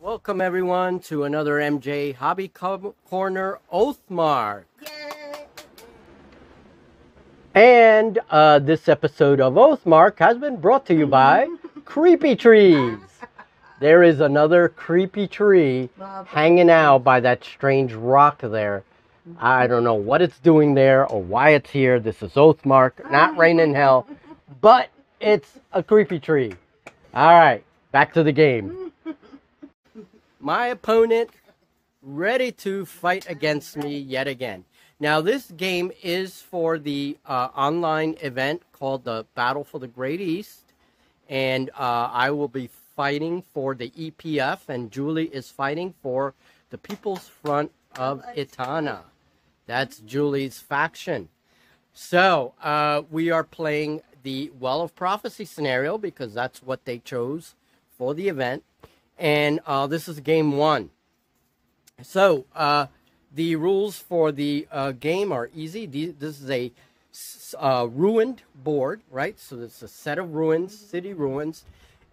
Welcome everyone to another MJ Hobby Co- Corner Oathmark. And uh, this episode of Oathmark has been brought to you by Creepy Trees. There is another creepy tree hanging out by that strange rock there. I don't know what it's doing there or why it's here. This is Oathmark, not Rain in Hell, but it's a creepy tree. All right, back to the game. My opponent ready to fight against me yet again. Now, this game is for the uh, online event called the Battle for the Great East, and uh, I will be fighting for the EPF, and Julie is fighting for the People's Front of Itana. That's Julie's faction. So, uh, we are playing the Well of Prophecy scenario because that's what they chose for the event. And uh, this is game one. So, uh, the rules for the uh, game are easy. This is a uh, ruined board, right? So, it's a set of ruins, city ruins.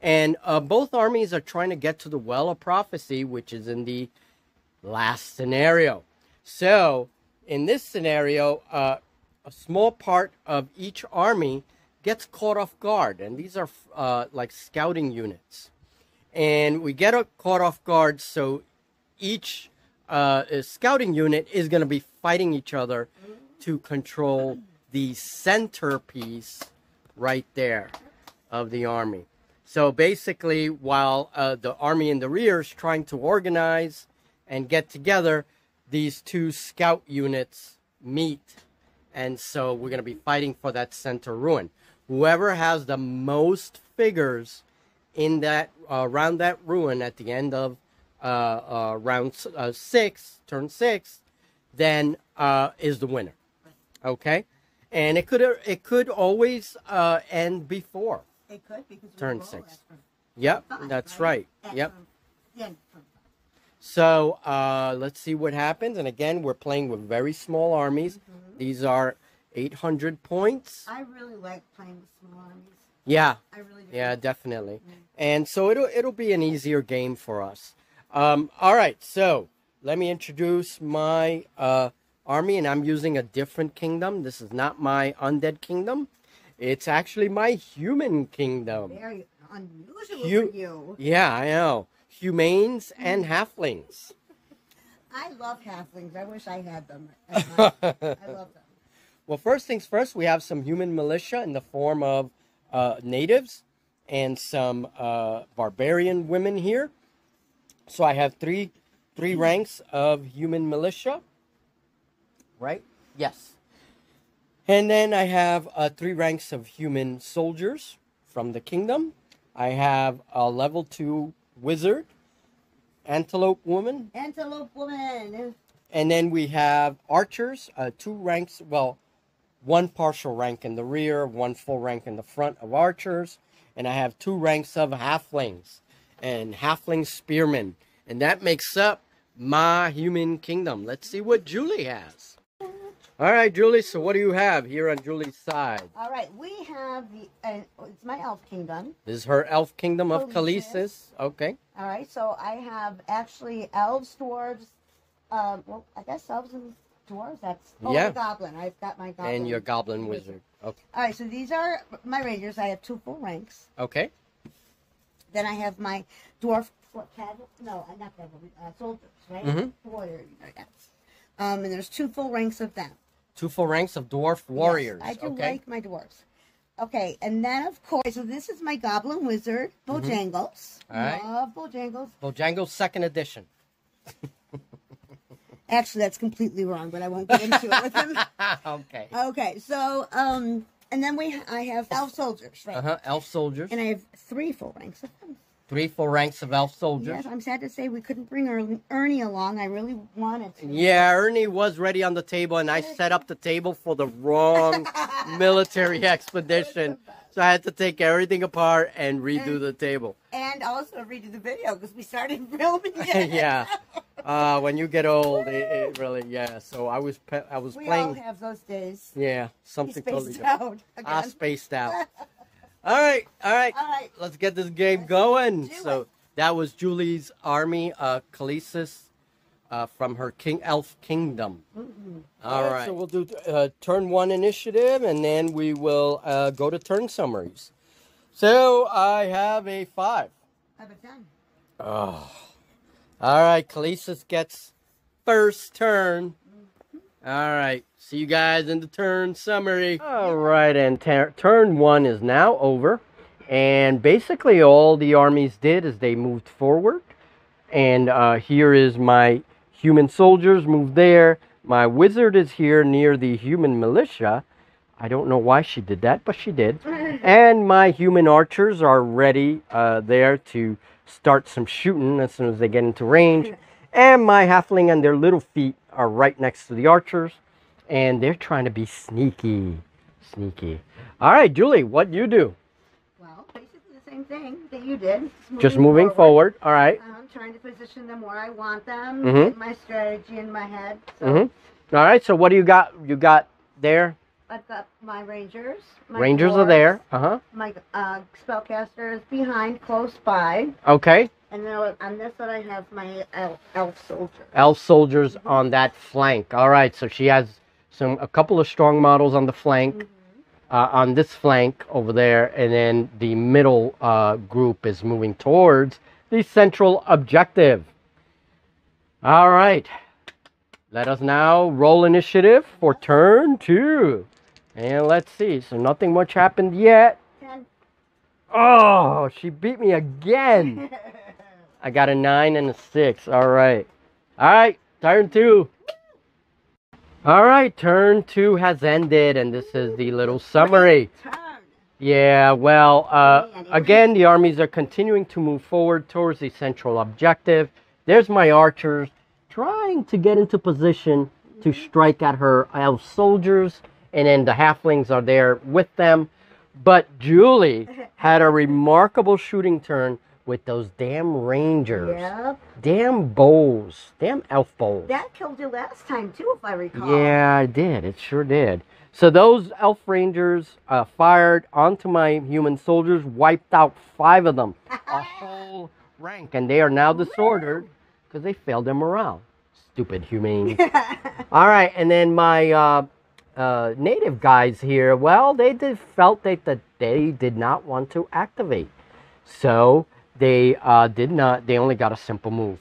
And uh, both armies are trying to get to the Well of Prophecy, which is in the last scenario. So, in this scenario, uh, a small part of each army gets caught off guard, and these are like scouting units. And we get caught off guard, so each uh, scouting unit is going to be fighting each other to control the centerpiece right there of the army. So basically, while uh, the army in the rear is trying to organize and get together, these two scout units meet. And so we're going to be fighting for that center ruin. Whoever has the most figures in that uh, around that ruin at the end of uh, uh, round uh, six, turn six, then uh, is the winner. Okay, and it could it could always uh, end before. It could because turn six. Yep, five, that's right. right. Yep. From, so uh, let's see what happens. And again, we're playing with very small armies. Mm-hmm. These are 800 points. I really like playing with small armies. Yeah. I really do. Yeah, definitely. Mm-hmm. And so it'll it'll be an easier game for us. Um, all right, so let me introduce my uh, army, and I'm using a different kingdom. This is not my undead kingdom. It's actually my human kingdom. Very unusual Hu- for you. Yeah, I know humanes and halflings. I love halflings. I wish I had them. I love them. Well, first things first, we have some human militia in the form of uh, natives and some uh, barbarian women here. So I have three three ranks of human militia. Right? Yes. And then I have uh, three ranks of human soldiers from the kingdom. I have a level two wizard, antelope woman. Antelope woman. And then we have archers, uh, two ranks, well, one partial rank in the rear, one full rank in the front of archers. And I have two ranks of halflings and halfling spearmen. And that makes up my human kingdom. Let's see what Julie has. All right, Julie. So what do you have here on Julie's side? All right, we have the. Uh, it's my elf kingdom. This is her elf kingdom of Kalisis. Okay. All right, so I have actually elves, dwarves. Um, well, I guess elves and dwarves. That's oh, yeah. goblin. I've got my goblin. And your goblin wizard. wizard. Okay. All right, so these are my rangers. I have two full ranks. Okay. Then I have my dwarf. What, cavalry? No, not cavalry. Uh, soldiers, right? Mm-hmm. Warrior. Yes. Um, and there's two full ranks of them. Two full ranks of dwarf warriors. Yes, I do okay. like my dwarves. Okay, and then of course, so this is my Goblin Wizard, mm-hmm. Bojangles. Mm-hmm. All right. Love Bojangles. Bojangles second edition. Actually, that's completely wrong, but I won't get into it with him. okay. Okay, so um, and then we I have elf soldiers, right? Uh huh. Elf soldiers. And I have three full ranks of them. Three full ranks of elf soldiers. Yes, I'm sad to say we couldn't bring Ernie, Ernie along. I really wanted to. Yeah, Ernie was ready on the table, and I set up the table for the wrong military expedition. So I had to take everything apart and redo and, the table. And also redo the video because we started filming it. yeah. Uh, when you get old, it, it, really, yeah. So I was, I was we playing. We all have those days. Yeah, something totally different. I spaced out. All right, all right. All right. Let's get this game going. So, it. That was Julie's army, uh, Khaleesi's, uh, from her King Elf Kingdom. Mm-hmm. All right. So we'll do uh, turn one initiative, and then we will uh, go to turn summaries. So I have a five. I have a ten. Oh. All right. Khaleesi's gets first turn. All right. See you guys in the turn summary. All right, and ter- turn one is now over. And basically, all the armies did is they moved forward. And uh, here is my human soldiers moved there. My wizard is here near the human militia. I don't know why she did that, but she did. and my human archers are ready uh, there to start some shooting as soon as they get into range. And my halfling and their little feet are right next to the archers. And they're trying to be sneaky. Sneaky. All right, Julie, what you do? Well, basically the same thing that you did. Just moving forward. All right. I'm trying to position them where I want them. Mhm. Get my strategy in my head. So Mm-hmm. All right. So what do you got? You got there. I've got my rangers. My Rangers are there. Uh huh. My uh, spellcaster is behind, close by. Okay. And then on this side, I have my elf, elf soldier. Elf soldiers on that flank. All right. So she has some a couple of strong models on the flank. Mhm. Uh, on this flank over there, and then the middle uh, group is moving towards the central objective. All right. Let us now roll initiative for turn two. And let's see. So nothing much happened yet. Oh, she beat me again. I got a nine and a six. All right. All right. Turn two. All right. Turn two has ended, and this is the little summary. Yeah, well, uh, again, the armies are continuing to move forward towards the central objective. There's my archers trying to get into position to strike at her elf soldiers, and then the halflings are there with them. But Julie had a remarkable shooting turn with those damn rangers. Yep. Damn bows. Damn elf bows. That killed you last time too, if I recall. Yeah, I did. It sure did. So those elf rangers uh, fired onto my human soldiers, wiped out five of them, a whole rank, and they are now disordered because they failed their morale. Stupid humane. All right, and then my uh, uh, native guys here, well, they did, felt that, that they did not want to activate, so they uh, did not. They only got a simple move.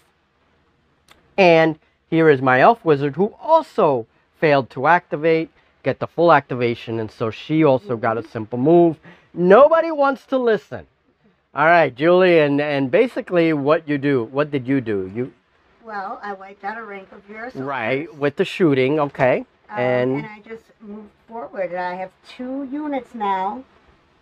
And here is my elf wizard who also failed to activate, get the full activation, and so she also got a simple move. Nobody wants to listen. All right, Julie, and, and basically what you do, what did you do? You well, I wiped out a rank of yours. right with the shooting, okay, Um, and and I just moved forward. And I have two units now.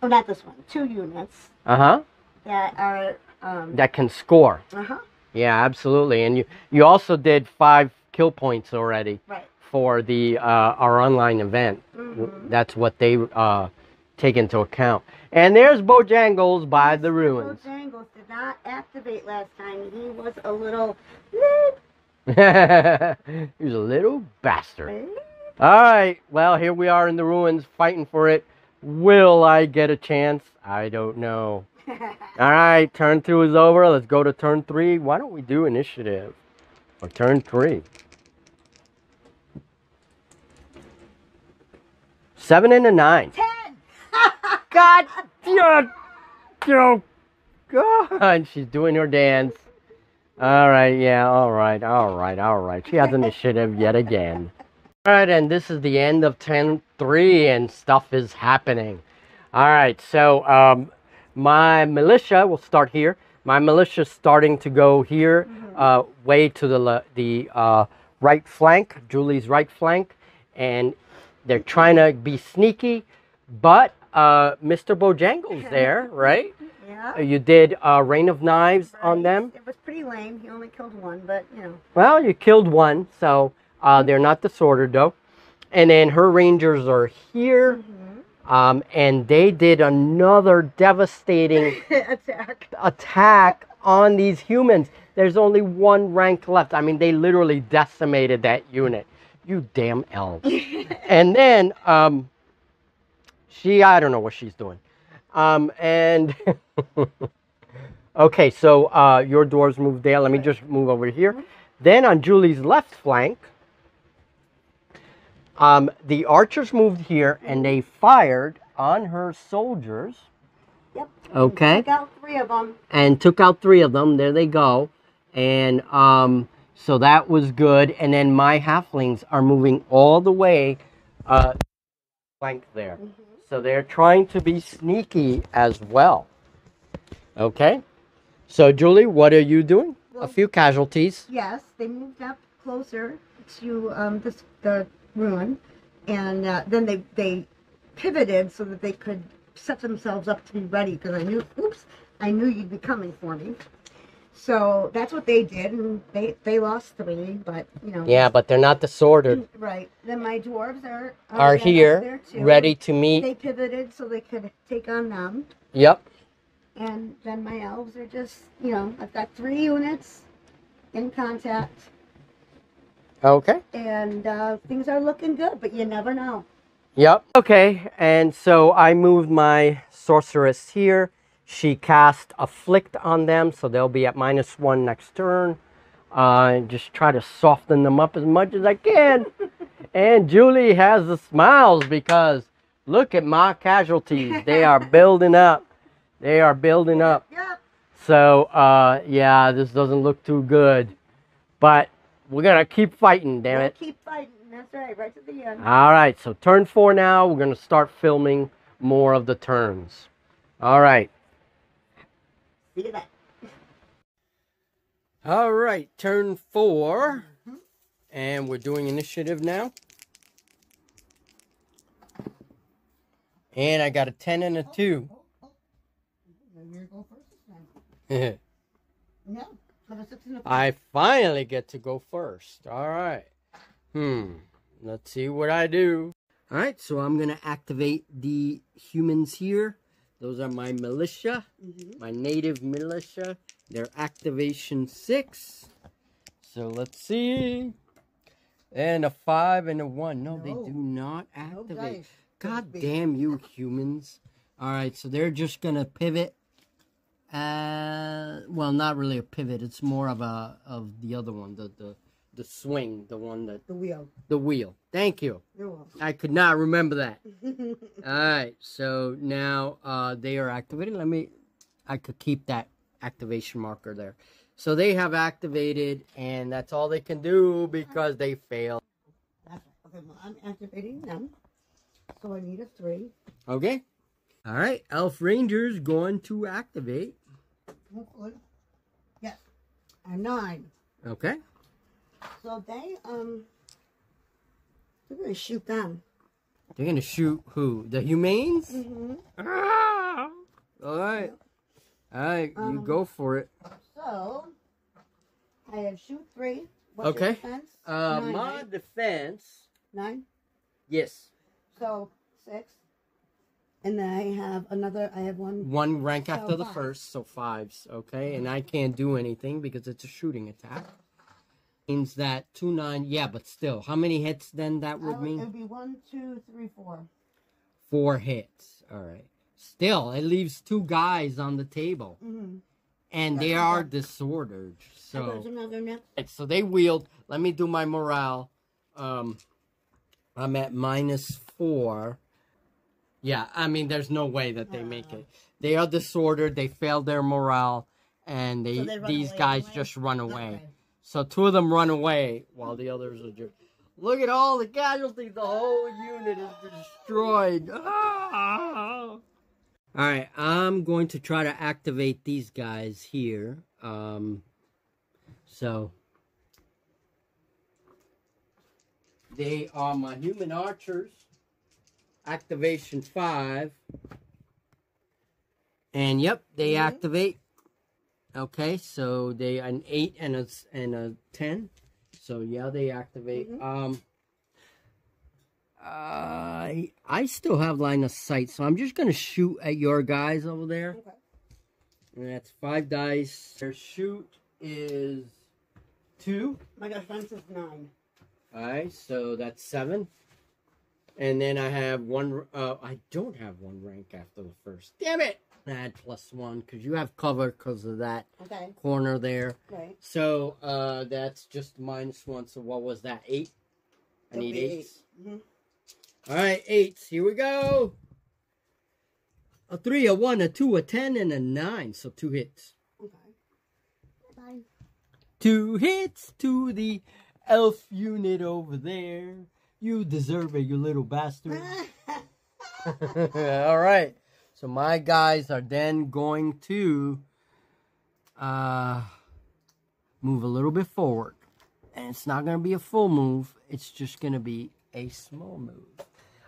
Oh, not this one. Two units uh huh, that are. Um, that can score. uh huh. Yeah, absolutely, and you you also did five kill points already Right. For the uh, our online event. Mhm. That's what they uh, take into account. And there's Bojangles by the ruins. Bojangles did not activate last time. He was a little. he was a little bastard. All right, well, here we are in the ruins fighting for it. Will I get a chance? I don't know. All right, turn two is over. Let's go to turn three. Why don't we do initiative for turn three? Seven and a nine. Ten. God, God, oh, God. She's doing her dance. All right, yeah, all right, all right, all right. She has initiative yet again. All right, and this is the end of 10 3, and stuff is happening. All right, so um, my militia will start here. My militia's starting to go here, uh, way to the, the uh, right flank, Julie's right flank, and they're trying to be sneaky, but uh, Mr. Bojangles there, right? Yeah. You did uh, Rain of Knives on them. It was pretty lame. He only killed one, but you know. Well, you killed one, so uh, they're not disordered though. And then her rangers are here, um, and they did another devastating Attack. attack on these humans. There's only one rank left. I mean, they literally decimated that unit. You damn elves. and then um, she, I don't know what she's doing. Um, and Okay, so uh, your doors move there. Let me just move over here. Then on Julie's left flank, um, the archers moved here and they fired on her soldiers Yep. Okay. Took out three of them. and took out three of them. There they go. And um, so that was good. And then my halflings are moving all the way uh, flank there. So they're trying to be sneaky as well. Okay. So Julie, what are you doing? A few casualties. Yes, they moved up closer to um, this, the ruin, and uh, then they they pivoted so that they could set themselves up to be ready because I knew, oops, I knew you'd be coming for me. So that's what they did, and they they lost three, but you know. Yeah, but they're not disordered. Right. Then my dwarves are uh, Are here, ready to meet. They pivoted so they could take on them, Yep. and then my elves are just you know I've got three units in contact. Okay. and uh, things are looking good, but you never know. Yep. Okay, and so I moved my sorceress here. She cast afflict on them, so they'll be at minus one next turn. Uh, and just try to soften them up as much as I can. and Julie has the smiles because look at my casualties. They are building up. They are building up. Yep. So, uh, yeah, this doesn't look too good. But we're going to keep fighting, damn We'll it. keep fighting. That's right, right to the end. All right, so turn four now. We're going to start filming more of the turns. All right. All right, turn 4 And we're doing initiative now. And I got a 10 and a 2. Six and a five. I finally get to go first. All right. Hmm. Let's see what I do. All right, so I'm going to activate the humans here. Those are my militia, Mhm. my native militia. They're activation six. So let's see. And a five and a one. No, they do not activate. dice. God damn you humans. All right, so they're just going to pivot. Uh, well, not really a pivot. It's more of a of the other one, the the the swing, the one that The wheel. the wheel. Thank you. You're welcome. I could not remember that. All right, so now uh, they are activated. Let me. I could keep that activation marker there. So they have activated, and that's all they can do because they failed. Right. Okay, well, I'm activating them. So I need a three. Okay. All right, Elf Ranger's going to activate. Yes. A nine. Okay. So they um they're gonna shoot them. They're gonna shoot who? The humanes? Mm-hmm. Ah! All right. All right, you Um, go for it. So I have shoot three. What's Okay. defense? Uh, Nine, my right? defense. Nine. Yes. So six. And then I have another I have one One rank So after the first, so fives. Okay, and I can't do anything because it's a shooting attack. Means that two nine. Yeah, but still, how many hits then that would mean? It would be one, two, three, four. Four hits. All right. Still, it leaves two guys on the table, Mm-hmm. and they are disordered. So So, another next. So they wield. Let me do my morale. Um, I'm at minus four. Yeah, I mean, there's no way that they make it. They are disordered. They failed their morale, and they, So they these guys anyway? just run away. Okay. So two of them run away while the others are just. Look at all the casualties. The whole unit is destroyed. Ah! All right, I'm going to try to activate these guys here. Um, so they are my human archers. Activation five. And yep, they Mhm. activate. Okay, so they an eight and a and a ten. So yeah, they activate. Mhm. Um, I I still have line of sight, so I'm just gonna shoot at your guys over there. Okay. And that's five dice. Their shoot is two. My defense is nine. Alright, so that's seven. And then I have one. Uh, I don't have one rank after the first. Damn it! Add plus one because you have cover because of that Okay. corner there. Right. So uh, that's just minus one. So what was that? Eight. I It'll need be eights. Mhm. All right, eights. Here we go. A three, a one, a two, a ten, and a nine. So two hits. Okay. Bye. Two hits to the elf unit over there. You deserve it, you little bastard. All right. So my guys are then going to uh, move a little bit forward. And it's not going to be a full move. It's just going to be a small move.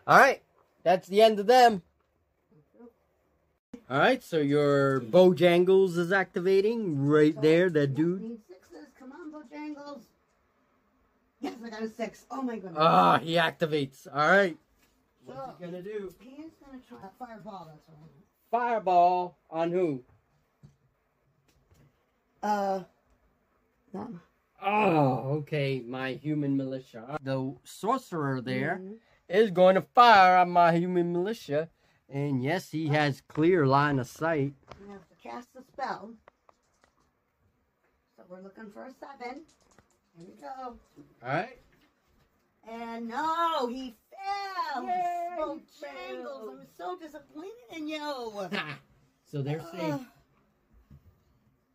All right. That's the end of them. All right. So your Bojangles is activating right there. That dude. Need sixes. Come on, Bojangles. Yes, I got a six. Oh my goodness. Ah, he activates. All right. What's So- he going to do? he is gonna try a fireball. That's what. Fireball on who? Uh. Them. Oh, okay. My human militia. The sorcerer there is Mhm. going to fire on my human militia. And yes, he has clear line of sight. We have to cast the spell. So we're looking for a seven. Here we go. All right. And no, he fell. Yay, oh, he Jangles. I'm so disappointed in you. so they're safe.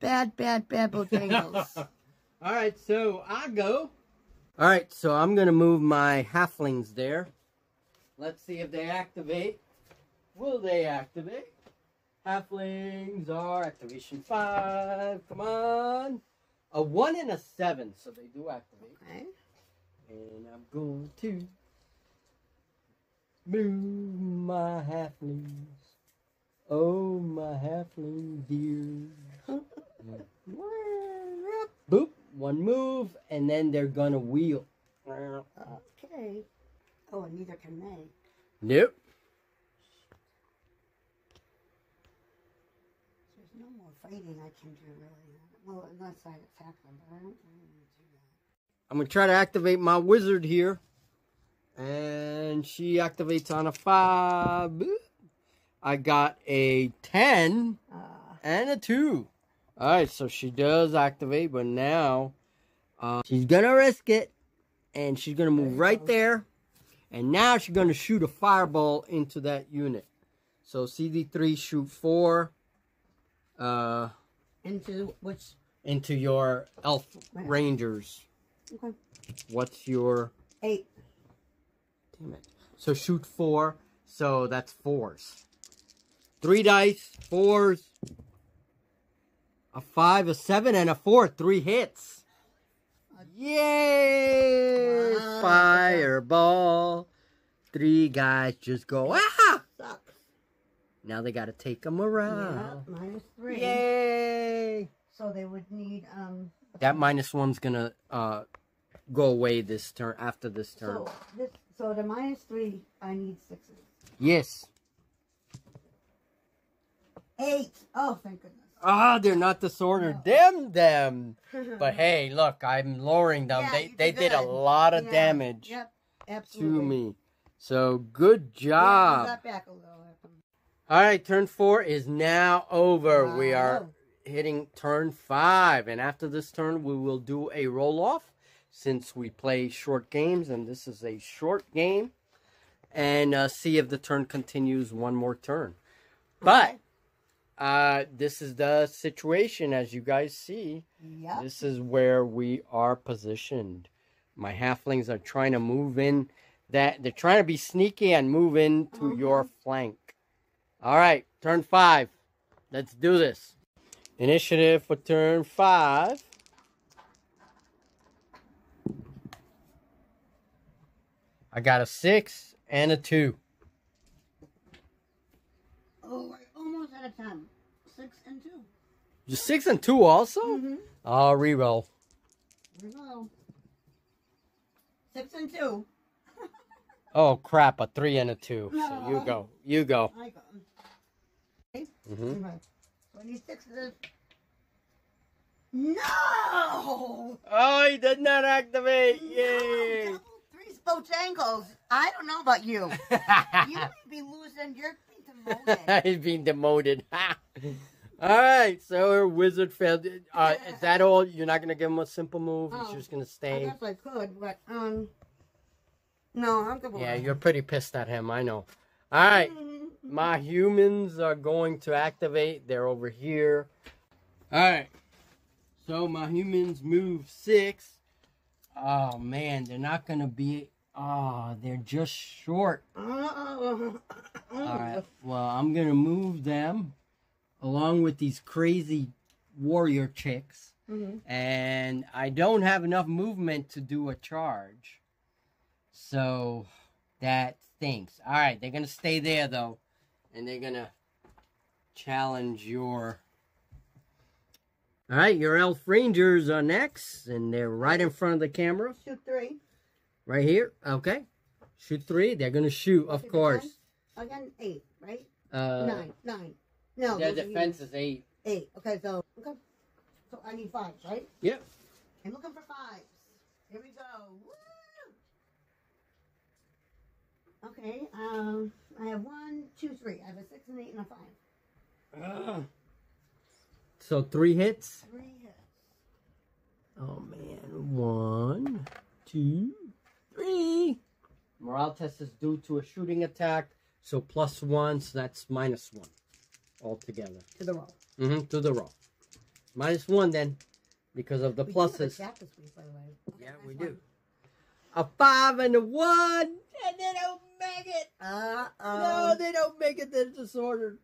Bad, bad, bad Bojangles. All right, so I go. All right, so I'm going to move my halflings there. Let's see if they activate. Will they activate? Halflings are activation five. Come on. A one and a seven, so they do activate. okay. And I'm going to move my halflings. Oh, my halfling dear. Boop, one move, and then they're gonna wheel. Okay. Oh, and neither can they. Nope. There's no more fighting I can do, really. Well, unless I attack them, but I don't really want to do that. I'm gonna try to activate my wizard here. And she activates on a five. I got a 10 Uh, and a 2. Alright, so she does activate, but now uh, she's gonna risk it. And she's gonna move you right there. And now she's gonna shoot a fireball into that unit. So CD3 shoot four uh, into which. into your elf rangers. Okay. What's your Eight. Damn it. So shoot four. So that's fours. Three dice, fours, a five, a seven, and a four. Three hits. Yay! Wow. Fireball. Three guys just go, ah! Sucks. Now they gotta take them around. Yeah, minus three. Yay! So they would need um. That minus one's gonna uh go away this turn after this turn. So this. So the minus three, I need sixes. Yes. Eight. Oh, thank goodness. Ah, they're not disordered. No. Damn them. But hey, look, I'm lowering them. Yeah, they they did did a lot of Yeah, damage Yep. to me. So good job. we got back a little. All right, turn four is now over. We are hitting turn five, and after this turn, we will do a roll off since we play short games, and this is a short game, and uh, see if the turn continues one more turn. But uh, this is the situation, as you guys see. Yep. This is where we are positioned. My halflings are trying to move in that they're trying to be sneaky and move into Mhm. your flank. All right, turn five. Let's do this. Initiative for turn five. I got a six and a two. Oh, I almost had a ten. Six and two. You six and two also? Mm-hmm. I'll reroll. Here we go. Six and two. Oh crap, a three and a two. So you go. You go. I got them. Okay. hmm Okay. So I. No! Oh, he did not activate. No! Yay. Three Bojangles. I don't know about you. you may be losing your demoted. He's being demoted. all right, so her wizard failed. Uh, is that all? You're not gonna give him a simple move. He's Oh, just gonna stay. I guess I could, but um, no, I'm good. Yeah, you're pretty pissed at him. I know. All right, my humans are going to activate. They're over here. All right. So my humans move six. Oh man, they're not gonna be. Oh, they're just short. Oh, All right. Well, I'm gonna move them along with these crazy warrior chicks, Mhm. and I don't have enough movement to do a charge. So that stinks. All right, they're gonna stay there though, and they're gonna challenge your. All right, your elf rangers are next, and they're right in front of the camera, Shoot three. Right here. Okay, shoot three. They're gonna shoot, of Shoot course. Again, eight, right? Uh, nine, nine. No, Their defense is eight. eight. Okay, so okay, so I need fives, right? Yep. I'm looking for fives. Here we go. Woo! Okay, um, I have one, two, three. I have a six, and eight, and a five. Ah. So three hits. Three hits. Oh man. One, two, three. Morale test is due to a shooting attack, so plus one, so that's minus one altogether. To the roll. Mm-hmm. To the roll. Minus one then, because of the We do have a pluses. this week, by the way. Yeah, nice we one. do. A five and a one, and they don't make it. Uh No, oh. they don't make it. They're disordered.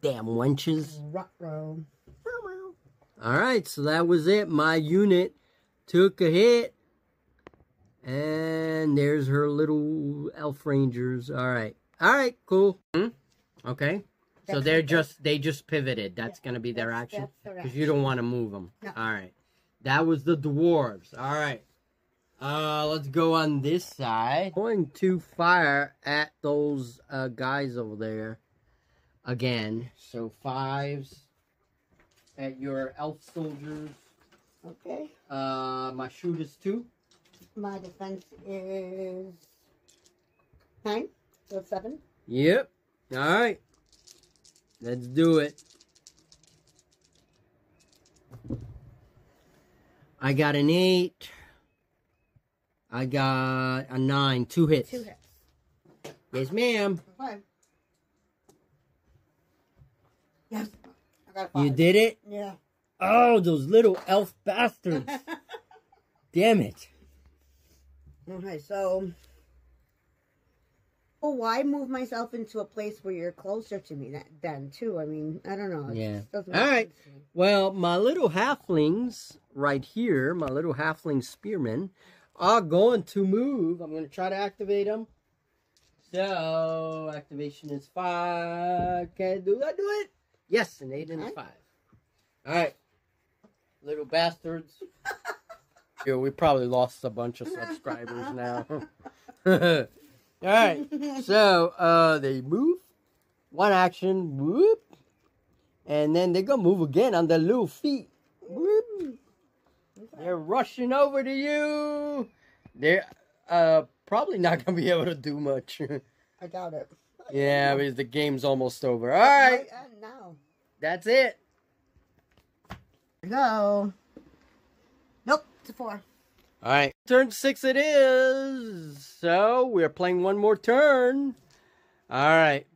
Damn wenches. Ruh-roh. All right, so that was it. My unit took a hit. And there's her little elf rangers. All right. All right, cool. Hmm? Okay. So they're just they just pivoted. That's Yeah, going to be their that's- action because you don't want to move them. No. All right. That was the dwarves. All right. Uh let's go on this side. Going to fire at those uh guys over there again. So fives at your elf soldiers. Okay. Uh, my shoot is two. My defense is nine. So seven. Yep. All right. Let's do it. I got an eight. I got a nine. Two hits. Two hits. Yes, ma'am. Okay. Yes. I got a five. You did it? Yeah. Oh, those little elf bastards. Damn it. Okay, so. Well, why move myself into a place where you're closer to me that, then, too? I mean, I don't know. It Yeah. All right. sense to me. Well, my little halflings right here, my little halfling spearmen, are going to move. I'm going to try to activate them. So, activation is five. Can do I do it? Yes, an eight and a five. All right. Little bastards. yeah, we probably lost a bunch of subscribers now. All right. So, uh, they move. One action. Whoop. And then they're gonna move again on their little feet. Whoop. They're rushing over to you. They're uh probably not gonna be able to do much. I doubt it. yeah, because the game's almost over. All right, Uh, no. that's it. Go. Nope, it's a four. All right, turn six it is. So we're playing one more turn. All right,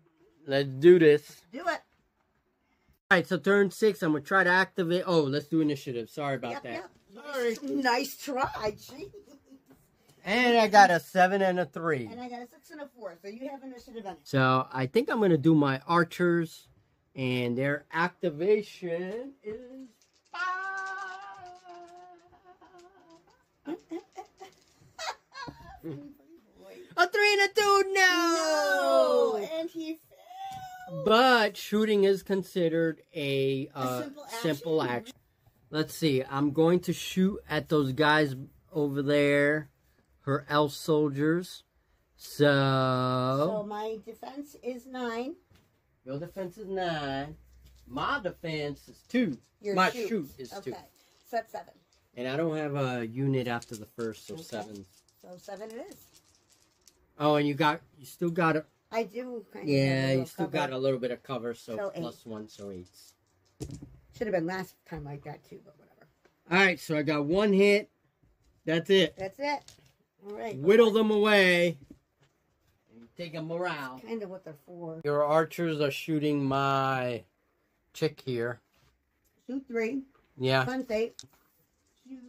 let's do this. Do it. All right, so turn six. I'm gonna try to activate. Oh, let's do initiative. Sorry about Yep, that. yep. Sorry. Nice try, gee. And I got a seven and a three. And I got a six and a four, so you have initiative on it. So I think I'm gonna do my archers, and their activation is five. A three and a two, no. and he failed. But shooting is considered a, uh, simple action? simple action. Let's see. I'm going to shoot at those guys over there, her elf soldiers. So So my defense is nine. your defense is nine. My defense is two. Your My shoot, shoot is okay. two. So that's seven. And I don't have a unit after the first, so Okay. seven. So seven it is. Oh, and you got you still got a I do. Kind of Yeah, you still got a little bit of cover, so, So plus one, so eight. Should have been last time like that too, but whatever. All right, so I got one hit. That's it. That's it. All right. Whittle them away. And take a morale. Kind of what they're for. Your archers are shooting my chick here. Shoot three. Yeah. Fun state. Shooting,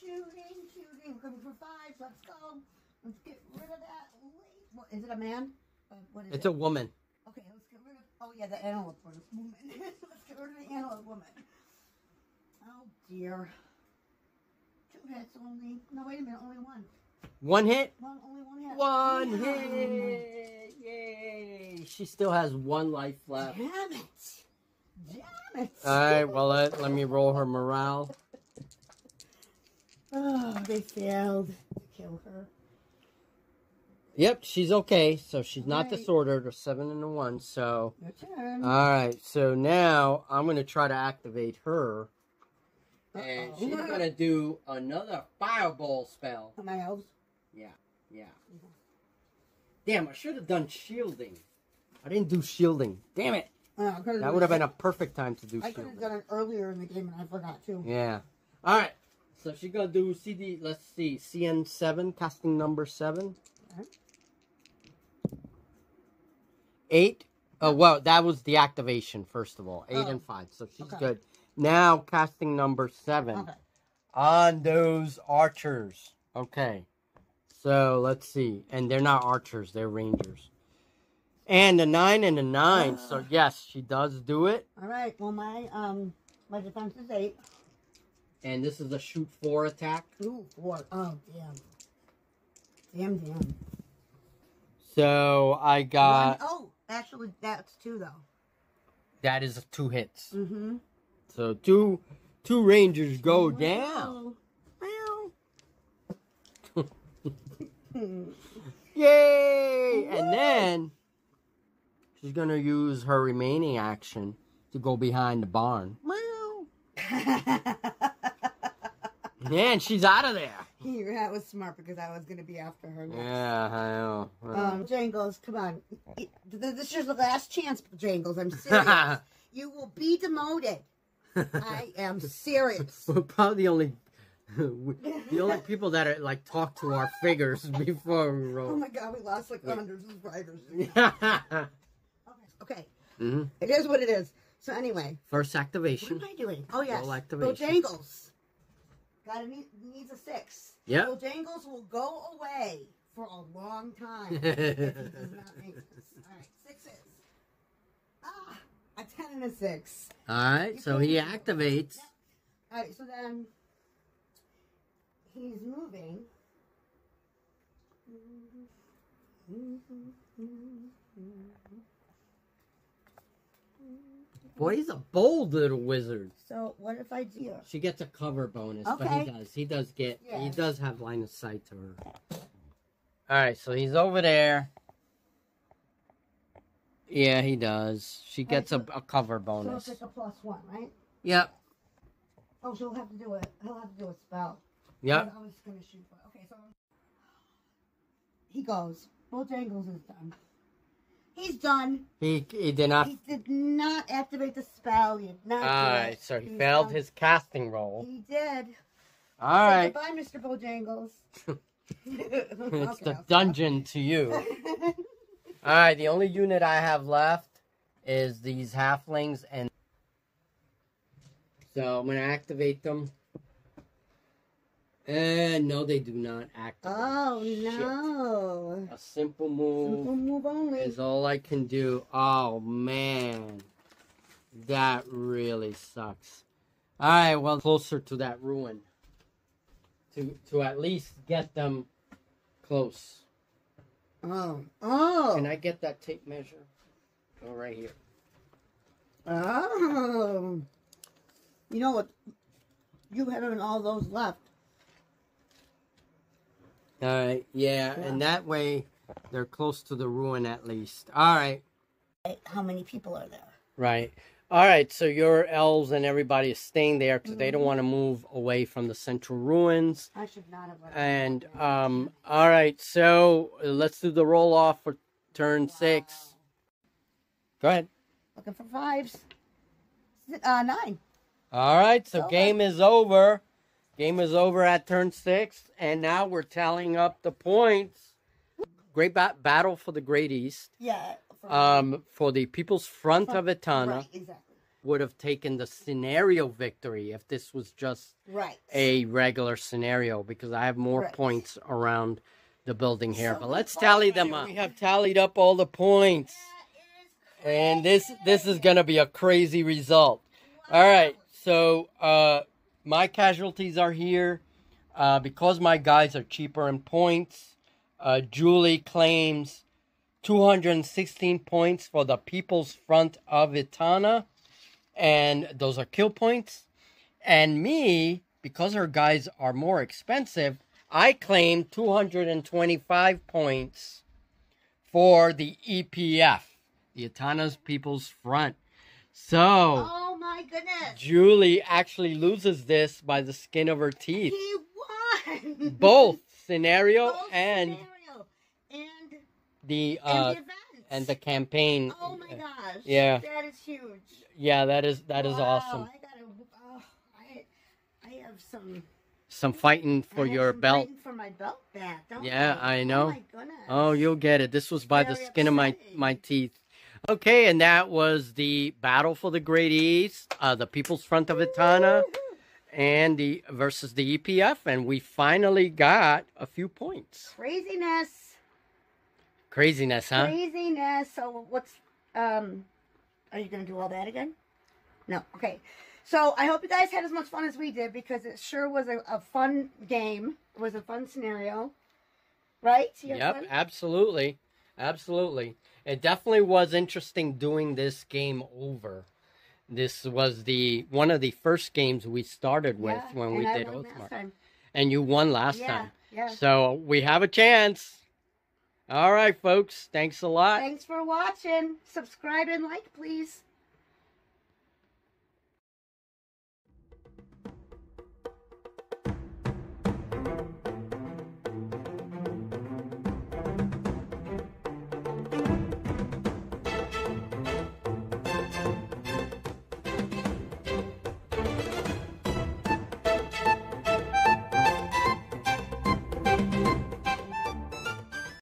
shooting, shooting. We're coming for five. Let's go. Let's get rid of that. Wait, what, is it a man? Uh, what is It's it? a woman. Okay, let's get rid of. Oh yeah, the antelope woman. let's get rid of the antelope woman. Oh dear. Two hits only. No, wait a minute. Only one. One hit. One. Only one hit. One Damn. hit. Yay. She still has one life left. Damn it. Damn it. All right, well, let, let me roll her morale. Oh, they failed kill her. Yep, she's okay. So she's not Right. disordered, or seven and a one. So, all right. So now I'm going to try to activate her. And Uh-oh. she's going to do another fireball spell. My elves. Yeah, yeah. Damn, I should have done shielding. I didn't do shielding. Damn it. Uh, That would have been a perfect time to do I could have shielding. done it earlier in the game and I forgot to. Yeah. All right. So she's gonna do CD. Let's see, CN seven, casting number seven. Alright. Eight. Oh well, that was the activation first of all. Eight Oh. and five. So she's Okay. good. Now casting number seven Okay. on those archers. Okay. So let's see, and they're not archers; they're rangers. And a nine and a nine. So yes, she does do it. All right. Well, my um, my defense is eight. And this is a shoot four attack. Ooh, four. Oh, damn. Damn, damn. So I got. One- oh, actually, that's two though. That is two hits. Mm-hmm. So two two rangers go down. Yay! And then she's gonna use her remaining action to go behind the barn. And she's out of there. that was smart because I was gonna be after her. Next. Yeah, I know. Um, Jangles, come on. This is the last chance, Jangles. I'm serious. you will be demoted. I am serious. We're probably the only the only people that are like talk to our figures before we roll. Oh my god, we lost like hundreds of subscribers. mm-hmm. Okay, it is what it is. So anyway, First activation. what am I doing? Oh yes, Roll activation. Bojangles. Got need, needs a six. Yep. Bojangles will go away for a long time if he does not make this. All right, sixes. Ah, a ten and a six. All right, so he activates. All right, so then he's moving. Mm-hmm. Mm-hmm. Mm-hmm. Boy, he's a bold little wizard. So what if I do? She gets a cover bonus, but he does. He does get. He does have line of sight to her. All right, so he's over there. Yeah, he does. She gets a, a cover So bonus. it's like a plus one, right? Yep. Oh, she'll have to do it. He'll have to do a spell. Yep. I was gonna shoot for. Okay, so he goes. Bojangles is done. He's done. He he did not. He did not activate the spell. He did not. Ah, All do right, so he He's failed done. his casting roll. He did. All Say right, Goodbye, Mr. Bojangles. it's the I'll dungeon to you. All right, the only unit I have left is these halflings, and so I'm gonna activate them. And no, they do not activate. oh Shit. no! A simple move. Simple move only. is all I can do. Oh man, that really sucks. All right, well, closer to that ruin, to to at least get them close. Oh, oh, Can I get that tape measure? Oh, right here. oh! You know what? You having all those left. All right, yeah, Yeah. and that way they're close to the ruin at least. All right, How many people are there? right. All right, so your elves and everybody is staying there because they don't want to move away from the central ruins. I should not have. And um, all right, so let's do the roll off for turn six. Go ahead. Looking for fives. Uh, nine. All right, so over. game is over. Game is over at turn six, and now we're tallying up the points. Great ba- battle for the Great East. Yeah. For Um, for the People's Front of Right, Etana exactly. would have taken the scenario victory if this was just Right. a regular scenario because I have more Right. points around the building here. So but let's tally them up. We have tallied up all the points. And this this is gonna be a crazy result. All right, so uh, my casualties are here uh, because my guys are cheaper in points. Uh, Julie claims 216 points for the People's Front of Itana, and those are kill points. And me, because her guys are more expensive, I claim 225 points for the EPF, the Itana's People's Front. So. Oh my goodness. Julie actually loses this by the skin of her teeth. He won. Both scenario Both and scenario and the and uh the and the campaign. Oh my gosh. Yeah. That is huge. Yeah, that is that is Wow, awesome. I gotta. Oh, I, I have some. Some fighting for your belt. For my belt back. Yeah, I know. Oh my goodness. Oh, you'll get it. This was by the Very skin of my my teeth. Okay, and that was the battle for the Great East, uh, the People's Front of Etana, and the versus the EPF, and we finally got a few points. Craziness. Craziness, huh? Craziness. So what's um? Are you gonna do all that again? No. Okay. So I hope you guys had as much fun as we did because it sure was a, a fun game. It was a fun scenario. Right? Yep, fun? absolutely. Absolutely. It definitely was interesting doing this game over. This was the one of the first games we started with Yeah, when we did Oathmark. And you won last Yeah, time. yeah. So we have a chance. All right, folks. Thanks a lot. Thanks for watching. Subscribe and like, please.